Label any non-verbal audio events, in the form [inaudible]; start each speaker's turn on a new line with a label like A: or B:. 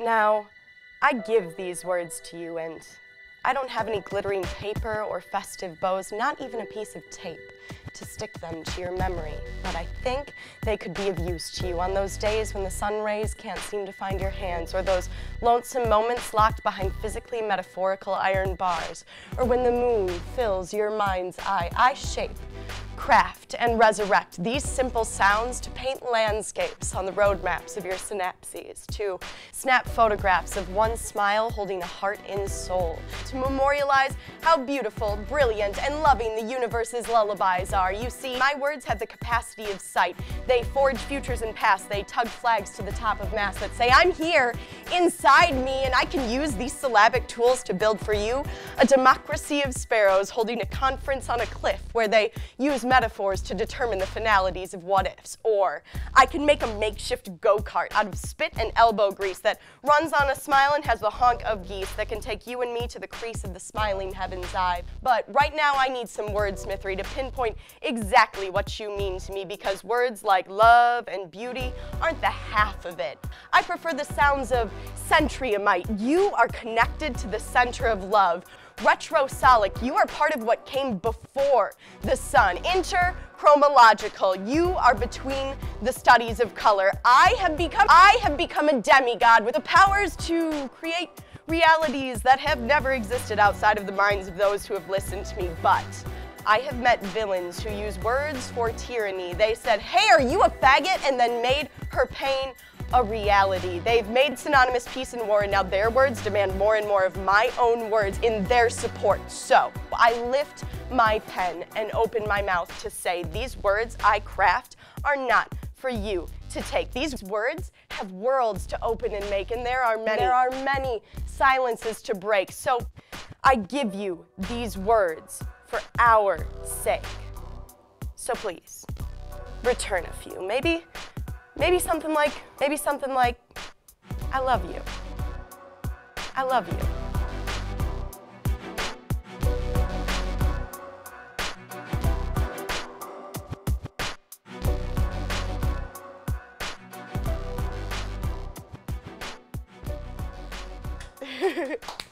A: Now, I give these words to you, and I don't have any glittering paper or festive bows, not even a piece of tape to stick them to your memory. But I think they could be of use to you on those days when the sun rays can't seem to find your hands, or those lonesome moments locked behind physically metaphorical iron bars, or when the moon fills your mind's eye. I shape craft and resurrect these simple sounds to paint landscapes on the roadmaps of your synapses, to snap photographs of one smile holding a heart in soul, to memorialize how beautiful, brilliant, and loving the universe's lullabies are. You see, my words have the capacity of sight. They forge futures and past. They tug flags to the top of mass that say, I'm here, inside me, and I can use these syllabic tools to build for you a democracy of sparrows holding a conference on a cliff where they use metaphors to determine the finalities of what ifs. Or I can make a makeshift go kart out of spit and elbow grease that runs on a smile and has the honk of geese that can take you and me to the crease of the smiling heaven's eye. But right now, I need some wordsmithery to pinpoint exactly what you mean to me because words like love and beauty aren't the half of it. I prefer the sounds of centriumite. You are connected to the center of love. Retrosolic, you are part of what came before the sun. Interchromological, you are between the studies of color. I have become I have become a demigod with the powers to create realities that have never existed outside of the minds of those who have listened to me, but I have met villains who use words for tyranny. They said, hey, are you a faggot? And then made her pain a reality. They've made synonymous peace and war, and now their words demand more and more of my own words in their support. So I lift my pen and open my mouth to say these words I craft are not for you to take. These words have worlds to open and make, and there are many, there are many silences to break. So I give you these words for our sake. So please, return a few. Maybe Maybe something like, maybe something like, I love you. I love you. [laughs]